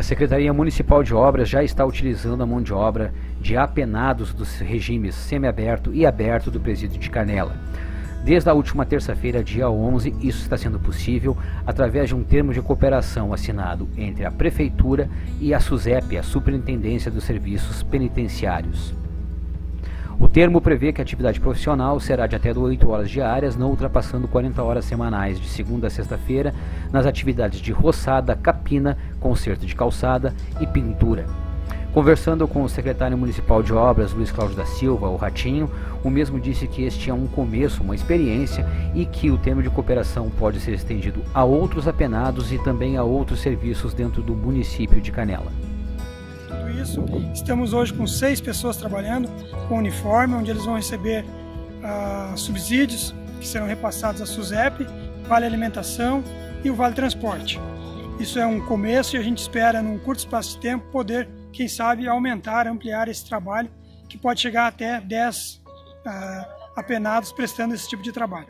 A Secretaria Municipal de Obras já está utilizando a mão de obra de apenados dos regimes semiaberto e aberto do presídio de Canela. Desde a última terça-feira, dia 11, isso está sendo possível através de um termo de cooperação assinado entre a Prefeitura e a SUSEP, a Superintendência dos Serviços Penitenciários. O termo prevê que a atividade profissional será de até 8 horas diárias, não ultrapassando 40 horas semanais, de segunda a sexta-feira, nas atividades de roçada, capina, conserto de calçada e pintura. Conversando com o secretário municipal de obras, Luiz Cláudio da Silva, o Ratinho, o mesmo disse que este é um começo, uma experiência e que o termo de cooperação pode ser estendido a outros apenados e também a outros serviços dentro do município de Canela tudo isso. Estamos hoje com seis pessoas trabalhando com uniforme, onde eles vão receber ah, subsídios que serão repassados à SUSEP, Vale Alimentação e o Vale Transporte. Isso é um começo e a gente espera, num curto espaço de tempo, poder, quem sabe, aumentar, ampliar esse trabalho, que pode chegar até 10 ah, apenados prestando esse tipo de trabalho.